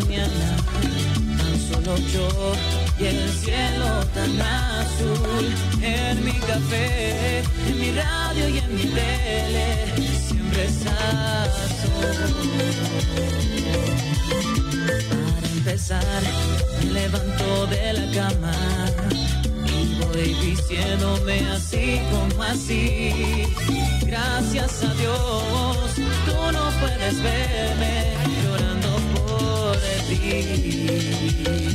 tan solo yo y el cielo tan azul. En mi café, en mi radio y en mi tele, siempre estás Para empezar, me levanto de la cama y voy diciéndome así como así. Gracias a Dios, tú no puedes por ti.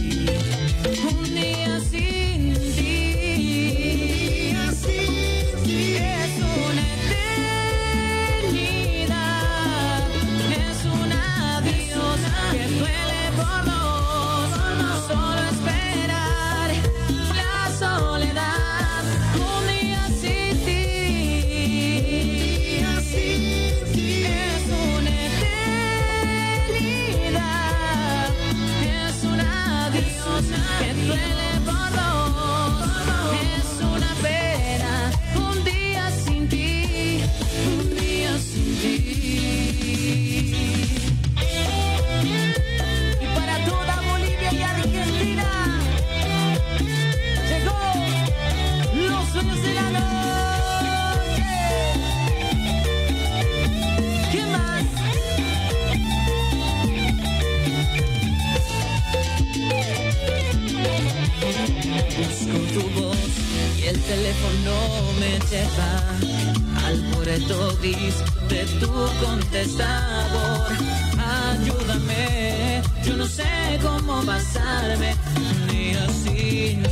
El teléfono me lleva al puerto gris de tu contestador. Ayúdame, yo no sé cómo pasarme un día sin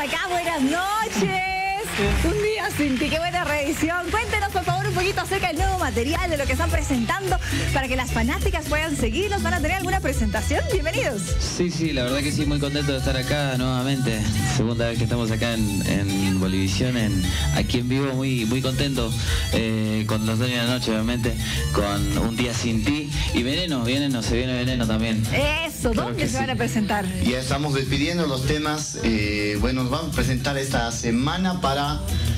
Nossa, boas noites. Un día sin ti, qué buena reedición. Cuéntenos, por favor, un poquito acerca del nuevo material, de lo que están presentando, para que las fanáticas puedan seguirlos. ¿Van a tener alguna presentación? Bienvenidos. Sí, sí, la verdad que sí, muy contento de estar acá nuevamente. Segunda vez que estamos acá en, en Bolivisión, en, aquí en vivo, muy, muy contento eh, con los dueños de la noche, obviamente, con Un Día Sin Ti. Y Veneno, Veneno, se viene Veneno también. Eso, Claro ¿dónde que se sí. van a presentar? Ya estamos despidiendo los temas. eh, bueno, nos vamos a presentar esta semana para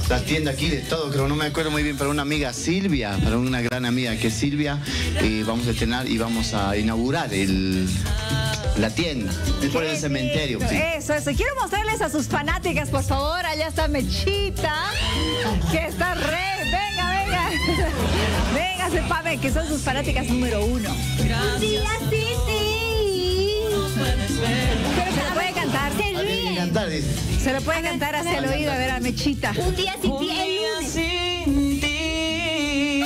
la tienda aquí de todo, creo, no me acuerdo muy bien, para una amiga Silvia, para una gran amiga que es Silvia, eh, vamos a estrenar y vamos a inaugurar el, la tienda, es por el cementerio. sí. Eso, eso. Quiero mostrarles a sus fanáticas, por favor. Allá está Mechita, que está re. Venga, venga. Véngase, Pame, que son sus fanáticas número uno. Gracias, sí, sí. Se la puede cantar. Que cantar, dice. Se lo puede cantar hacia el oído, a ver, a Mechita. Un día sin Un ti, el día lunes. sin ti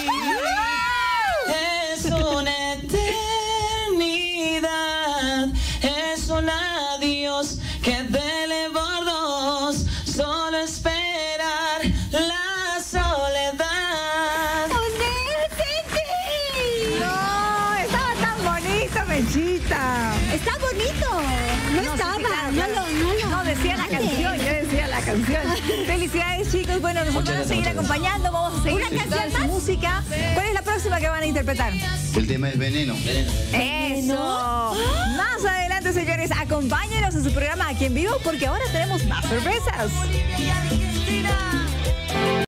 es una eternidad, es un adiós que duele por dos, solo esperar la soledad. Un día sin ti. No, estaba tan bonito, Mechita. Está bonito. No, estaba. claro. lo, no canción. Felicidades, chicos. Bueno, nos Muchas van a seguir acompañando. Vamos a seguir ¿Una canción más? música. ¿Cuál es la próxima que van a interpretar? El tema es veneno. Eso. Más adelante, señores, acompáñenos en su programa Aquí en Vivo porque ahora tenemos más sorpresas.